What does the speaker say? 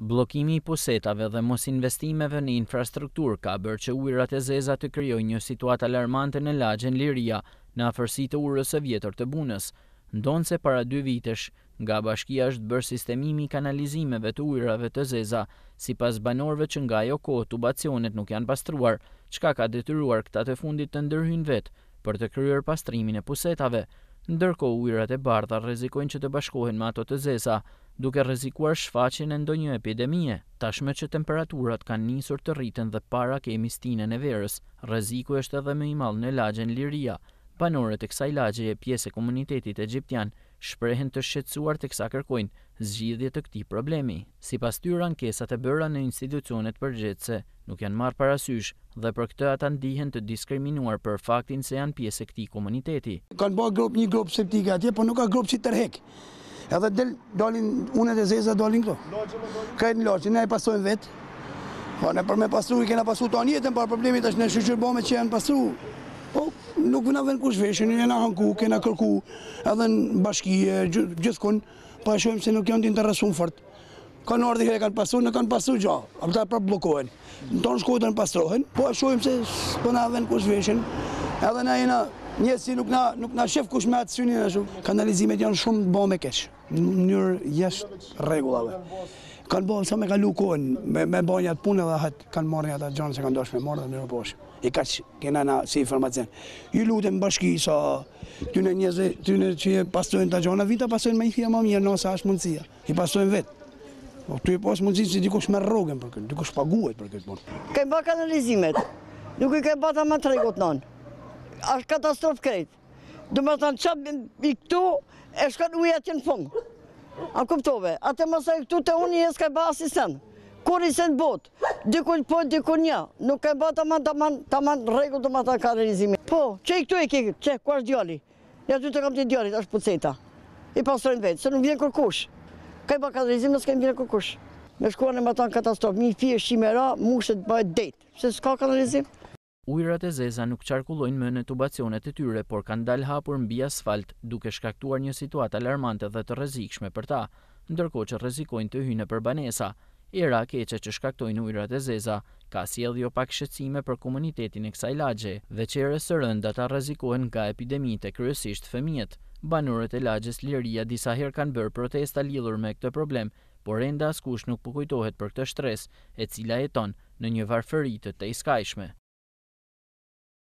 Bllokimi i pusetave dhe mos investimeve në infrastrukturë ka bërë që ujërat e zeza të krijojnë një situatë alarmante në lagjen Liria, në afërsi të Urës së Vjetër të Bunës. Ndonëse para dy vitesh, nga bashkia është bërë sistemimi i kanalizimeve të ujërave të zeza, sipas banorëve që nga ajo kohë tubacionet nuk janë pastruar, çka ka detyruar këta të fundit të ndërhyjnë vetë, për të kryer pastrimin e pusetave, ndërkohë ujërat e bardha rrezikojnë që të bashkohen me ato të zeza, duke rrezikuar shfaqjen e ndonjë epidemie. Tashmë që temperaturat kanë nisur të rriten dhe para kemi stinën e verës, rreziku është edhe më i madh në lagjen Liria. Banorët e kësaj lagjeje, pjesë e komunitetit egjiptian, shprehen të shqetësuar teksa kërkojnë, zgjidhje të këtij problemi. Sipas tyre ankesat e bëra në institucionet përgjegjëse nuk janë marrë parasysh dhe për këtë ata ndihen të diskriminuar për faktin se janë pjesë e këtij komuniteti. Kanë bërë gropë një gropë septike atje por nuk ka gropë që tërheq. Edhe del dalin ujnat e zeza dalin këtu. Krejt në lagje, ne e pastrojmë vetë. Po ne për me pastru i kena pastru tanë jetën, por problemi tash në shyqyr bame që janë pastru. Po nuk na ven kush veshin, jena anku, kena kërku edhe në bashki gjithkund. Po e shohim se nuk janë të interesuar fort. Kanë ardhur herë kanë pastru, nuk kanë pastru gjë. Ata prap bllokohen. Në tanë Shkodrën pastrohen, po e shohim se s'po na ven kush veshin. Edhe na jena njësi nuk na nuk na shef kush me atë synin ashtu. Kanalizimet janë shumë të bëme keq, në mënyrë jashtë rregullave. Kanë bërë sa me kalu kohën, me, me bërë atë punë dhe ata kanë marrë ata gjanë që kanë dashë me marrë dhe mirë poshë. Kaq kena na si informacion. I lutem bashkisë Atyne njerëzve, atyne që e pastrojnë këto gjana, t'vijnë t'pastrojnë me i fjalë ma mirë, nëse ashtë mundësia. I pastrojnë vetë. Po tuj pas mundësi që dikush merr rrogën për këtë, dikush paguhet për këtë punë. Kanë ba kanalizimet, nuk i kanë ba tamam n'rregull nënë. Ashtë katastrofë krejtë. Do me thënë qe këtu e shkon uji që në fungë. A kuptove? A të mësaj këtu të unë i e s'ka ba asisen. Kurrisen n'botë? Dikujt po, dikujt jo. Nuk e kanë ba tamam, tamam, tamam rregull domethënë kanalizim. Po, qe këtu e ke, qe ku është djali? Ja ty të kam ti djalit, është puseta. I pastrojnë vetë, se nuk vjen kërkush. Kanë ba kanalizim, s'kanë me vjen kërkush. Me shkue me thanë katastrofë, një fije shi me ra, mbushet bëhet det. Se s'ka kanalizim. Ujërat e zeza nuk qarkullojnë më në tubacionet e tyre, por kanë dalë hapur mbi asfalt, duke shkaktuar një situatë alarmante dhe të rrezikshme për ta, ndërkohë që rrezikojnë të hyjnë nëpër banesa. Era e keqe që shkaktojnë ujërat e zeza ka sjellë jo pak shqetësime për komunitetin e kësaj lagje. Veç erës së rëndë ata rrezikohen nga epidemitë e kryesisht fëmijët. Banorët e lagjes Liria disa herë kanë bërë protesta lidhur me këtë problem, por ende askush nuk po kujtohet për këtë shtresë, e cila jeton në një varfëri të tejskajshme.